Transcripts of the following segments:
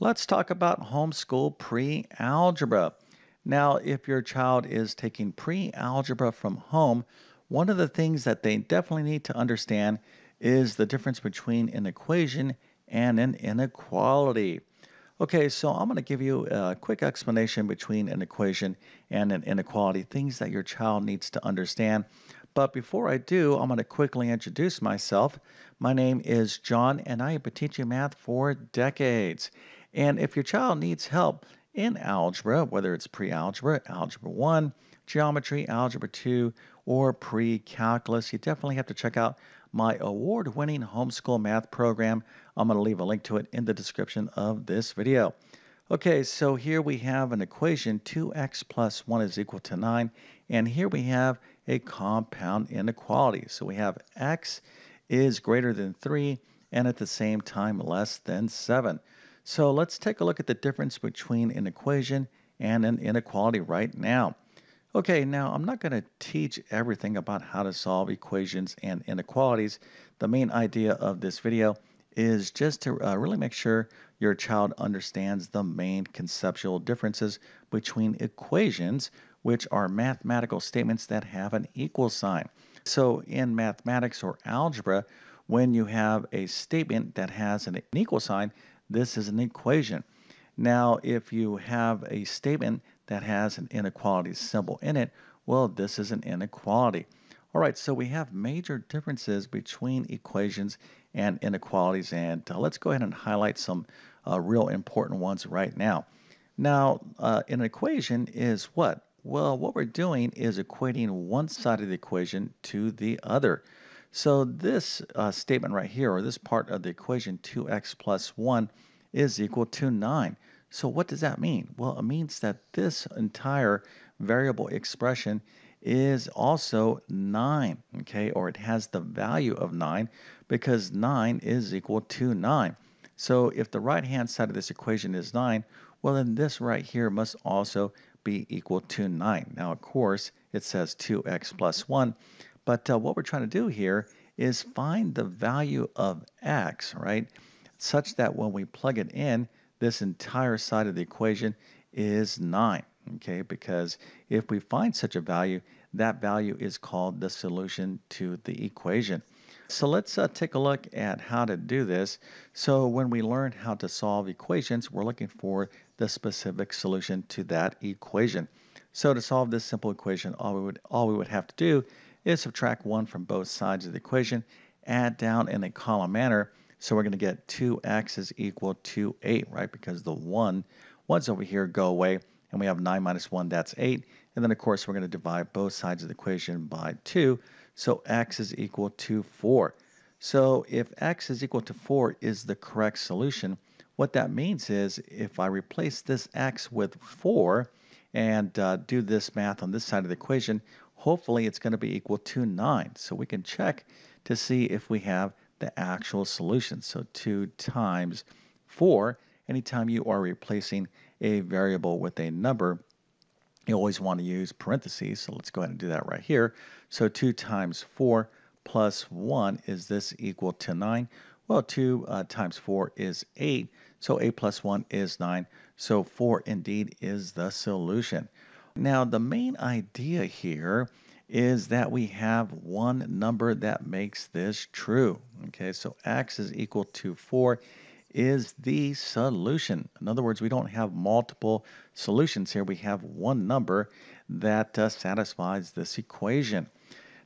Let's talk about homeschool pre-algebra. Now, if your child is taking pre-algebra from home, one of the things that they definitely need to understand is the difference between an equation and an inequality. Okay, so I'm going to give you a quick explanation between an equation and an inequality, things that your child needs to understand. But before I do, I'm going to quickly introduce myself. My name is John, and I have been teaching math for decades. And if your child needs help in algebra, whether it's pre-algebra, algebra 1, geometry, algebra 2, or pre-calculus, you definitely have to check out my award-winning homeschool math program. I'm going to leave a link to it in the description of this video. Okay, so here we have an equation 2x plus 1 is equal to 9, and here we have a compound inequality. So we have x is greater than 3 and at the same time less than 7. So let's take a look at the difference between an equation and an inequality right now. Okay, now I'm not going to teach everything about how to solve equations and inequalities. The main idea of this video is just to uh, really make sure your child understands the main conceptual differences between equations, which are mathematical statements that have an equal sign. So in mathematics or algebra, when you have a statement that has an equal sign, this is an equation. Now, if you have a statement that has an inequality symbol in it, well, this is an inequality. All right, so we have major differences between equations and inequalities, and uh, let's go ahead and highlight some uh, real important ones right now. Now, uh, an equation is what? Well, what we're doing is equating one side of the equation to the other. So this uh, statement right here, or this part of the equation 2x plus 1 is equal to 9. So what does that mean? Well, it means that this entire variable expression is also 9, okay, or it has the value of 9 because 9 is equal to 9. So if the right-hand side of this equation is 9, well, then this right here must also be equal to 9. Now, of course, it says 2x plus 1, but uh, what we're trying to do here is find the value of x, right, such that when we plug it in, this entire side of the equation is 9, okay, because if we find such a value, that value is called the solution to the equation. So let's uh, take a look at how to do this. So when we learn how to solve equations, we're looking for the specific solution to that equation. So to solve this simple equation, all we would, all we would have to do is subtract 1 from both sides of the equation, add down in a column manner. So we're going to get 2x is equal to 8, right? Because the 1, ones over here go away, and we have 9 minus 1, that's 8. And then, of course, we're going to divide both sides of the equation by 2. So x is equal to 4. So if x is equal to 4 is the correct solution, what that means is if I replace this x with 4 and uh, do this math on this side of the equation, hopefully it's going to be equal to 9. So we can check to see if we have the actual solution. So 2 times 4, anytime you are replacing a variable with a number, you always want to use parentheses. So let's go ahead and do that right here. So 2 times 4 plus 1, is this equal to 9? Well, 2 uh, times 4 is 8. So 8 plus 1 is 9. So 4 indeed is the solution. Now, the main idea here is that we have one number that makes this true. Okay, so x is equal to 4 is the solution. In other words, we don't have multiple solutions here. We have one number that uh, satisfies this equation.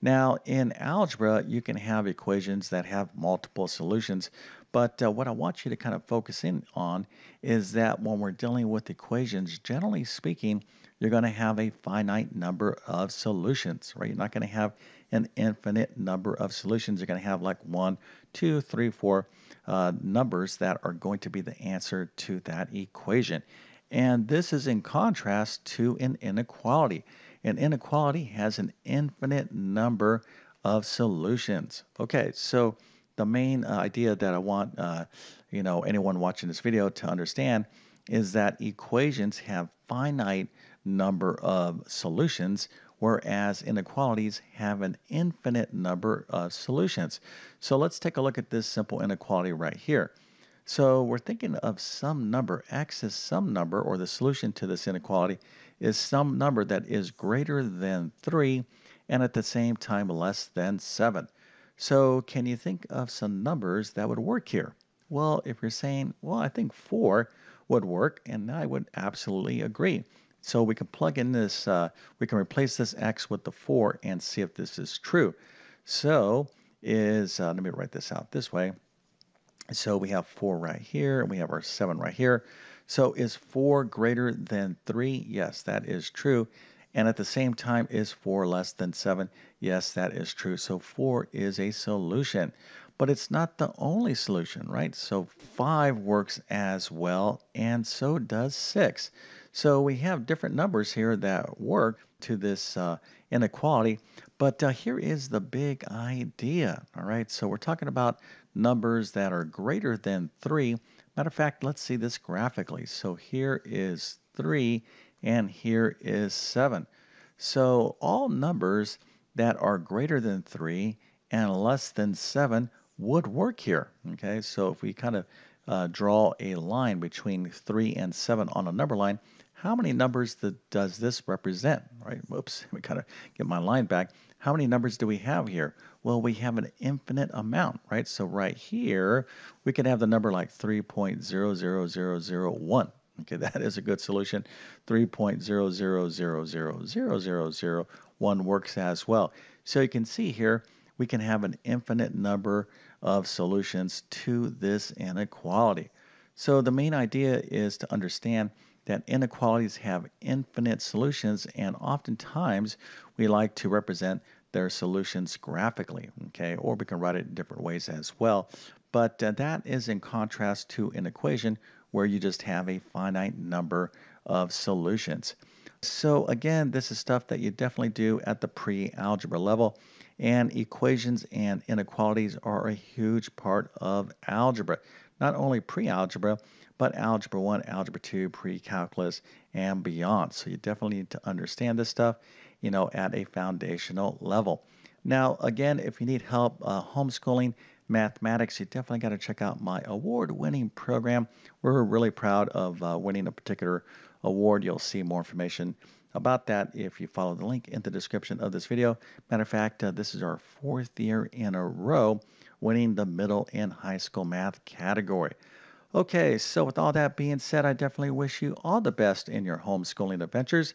Now, in algebra, you can have equations that have multiple solutions, but uh, what I want you to kind of focus in on is that when we're dealing with equations, generally speaking, you're going to have a finite number of solutions, right? You're not going to have an infinite number of solutions. You're going to have like one, two, three, four uh, numbers that are going to be the answer to that equation. And this is in contrast to an inequality. An inequality has an infinite number of solutions. Okay, so the main uh, idea that I want uh, you know anyone watching this video to understand is that equations have finite number of solutions, whereas inequalities have an infinite number of solutions. So let's take a look at this simple inequality right here. So we're thinking of some number. X is some number, or the solution to this inequality is some number that is greater than 3 and at the same time less than 7. So can you think of some numbers that would work here? Well, if you're saying, well, I think 4 would work, and I would absolutely agree. So we can plug in this, uh, we can replace this x with the 4 and see if this is true. So is, uh, let me write this out this way. So we have 4 right here, and we have our 7 right here. So is 4 greater than 3? Yes, that is true. And at the same time, is 4 less than 7? Yes, that is true. So 4 is a solution. But it's not the only solution, right? So 5 works as well, and so does 6. So we have different numbers here that work to this uh, inequality. But uh, here is the big idea, all right? So we're talking about numbers that are greater than 3. Matter of fact, let's see this graphically. So here is 3 and here is 7. So all numbers that are greater than 3 and less than 7 would work here. Okay, so if we kind of uh, draw a line between 3 and 7 on a number line, how many numbers that does this represent? Right, whoops, we kind of get my line back. How many numbers do we have here? Well, we have an infinite amount, right? So right here, we could have the number like 3.000001. Okay, that is a good solution. 3.00000001 works as well. So you can see here, we can have an infinite number of solutions to this inequality. So the main idea is to understand that inequalities have infinite solutions, and oftentimes we like to represent their solutions graphically, okay, or we can write it in different ways as well. But uh, that is in contrast to an equation where you just have a finite number of solutions. So again, this is stuff that you definitely do at the pre-algebra level, and equations and inequalities are a huge part of algebra. Not only pre-algebra, but Algebra 1, Algebra 2, pre-calculus, and beyond. So you definitely need to understand this stuff, you know, at a foundational level. Now, again, if you need help uh, homeschooling mathematics, you definitely got to check out my award-winning program. We're really proud of uh, winning a particular award. You'll see more information about that if you follow the link in the description of this video. Matter of fact, uh, this is our fourth year in a row winning the middle and high school math category. Okay, so with all that being said, I definitely wish you all the best in your homeschooling adventures.